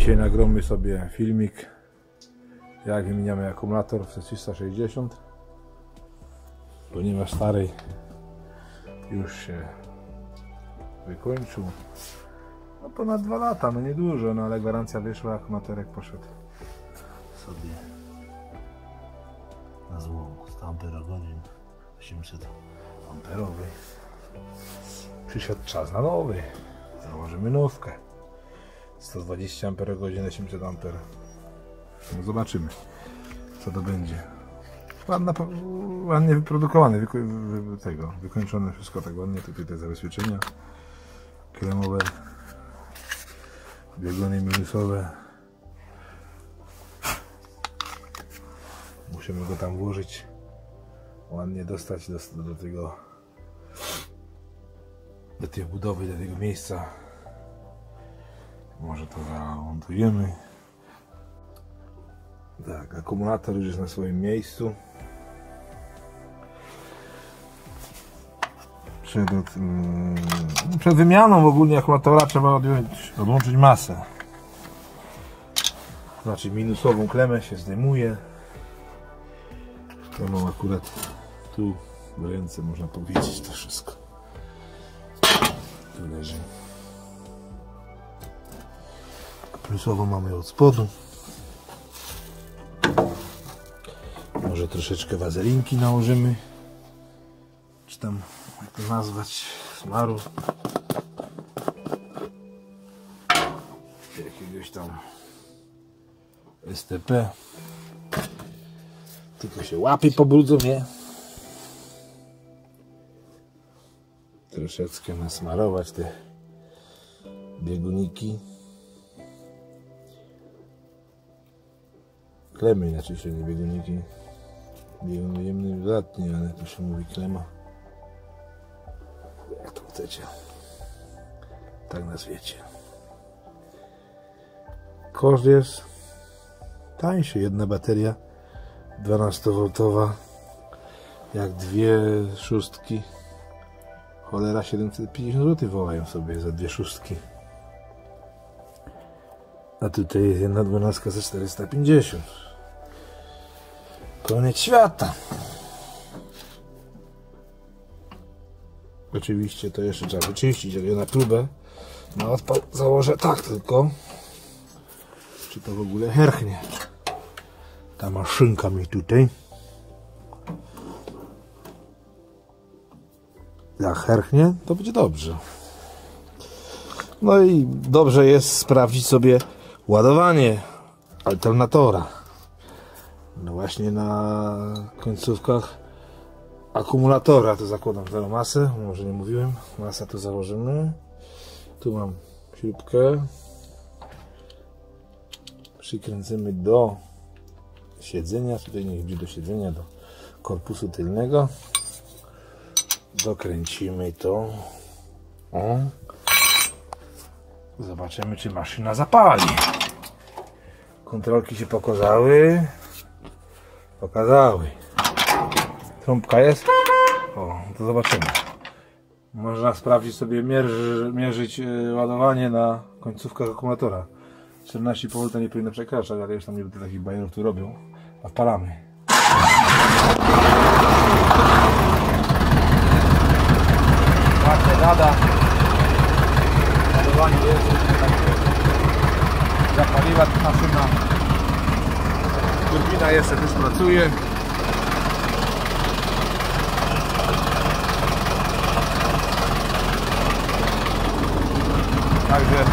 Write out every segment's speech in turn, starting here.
Dzisiaj nagromy sobie filmik jak wymieniamy akumulator w 360 ponieważ starej już się wykończył. No ponad 2 lata, no niedużo, no ale gwarancja wyszła, akumulatorek poszedł sobie na złom. 100 amperogodzin? 800 amperowy. Przyszedł czas na nowy. Założymy nówkę 120 amperogodzin 800 amper no zobaczymy co to będzie. Ładna, ładnie wyprodukowany wyko, wy, tego, wykończone wszystko tak ładnie tutaj te zabezpieczenia kremowe bieguny minusowe. Musimy go tam włożyć ładnie dostać do, do tego do tej budowy, do tego miejsca może to zamontujemy. Tak, akumulator już jest na swoim miejscu. Przed, mm, przed wymianą w ogóle akumulatora trzeba odjąć, odłączyć masę. Znaczy minusową klemę się zdejmuje. To mam akurat tu w ręce można powiedzieć to wszystko. Tu leży plusową mamy od spodu może troszeczkę wazelinki nałożymy czy tam jak to nazwać smaru jakiegoś tam STP tylko się łapy pobrudzą, nie? Troszeczkę nasmarować te bieguniki. Klemy inaczej się nie bieguniki. Biegun ujemny dodatni, ale to się mówi klema. Jak to chcecie. Tak nazwiecie. Koszt jest tańszy. Jedna bateria 12V jak dwie szóstki cholera 750 zł wołają sobie za dwie szóstki a tutaj jest jedna dwunastka za 450 koniec świata oczywiście to jeszcze trzeba wyczyścić ale ja na próbę na odpał założę tak tylko czy to w ogóle herchnie ta maszynka mi tutaj. Jak herchnie, to będzie dobrze. No i dobrze jest sprawdzić sobie ładowanie alternatora. No właśnie na końcówkach akumulatora to zakładam tę masę, może nie mówiłem, masa tu założymy. Tu mam śrubkę. Przykręcimy do siedzenia, tutaj nie idzie do siedzenia, do korpusu tylnego. Dokręcimy to. O. Zobaczymy, czy maszyna zapali. Kontrolki się pokazały. Pokazały. Trąbka jest. O, to zobaczymy. Można sprawdzić sobie, mierzy, mierzyć e, ładowanie na końcówkach akumulatora. 14,5 V nie powinno przekraczać, ale już tam nie będę takich bajerów tu robią. A wpalamy. Ładnie gada. Ładowanie jest. Zapaliła maszyna. Turbina jeszcze też pracuje. Także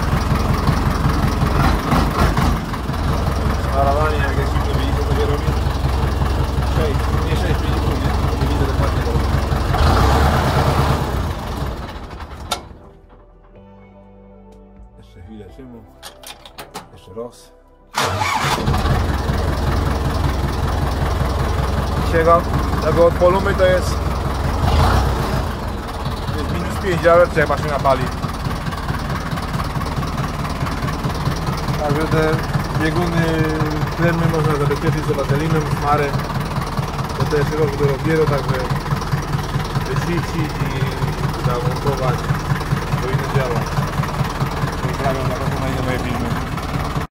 Parowanie jak jest to nie robi 6, nie 6 wyników, nie, widzę dokładnie. Jeszcze chwilę szymu, jeszcze roz. jego, tego tak, od Polumy to jest, jest minus 5, ale jak maszyna pali. Także te bieguny tlenny można zabezpieczyć z wateliną, smary. To też rok do robiero, także wysiścić i zamontować. To inne działa. Pozdrawiam na rozumienie moje filmy.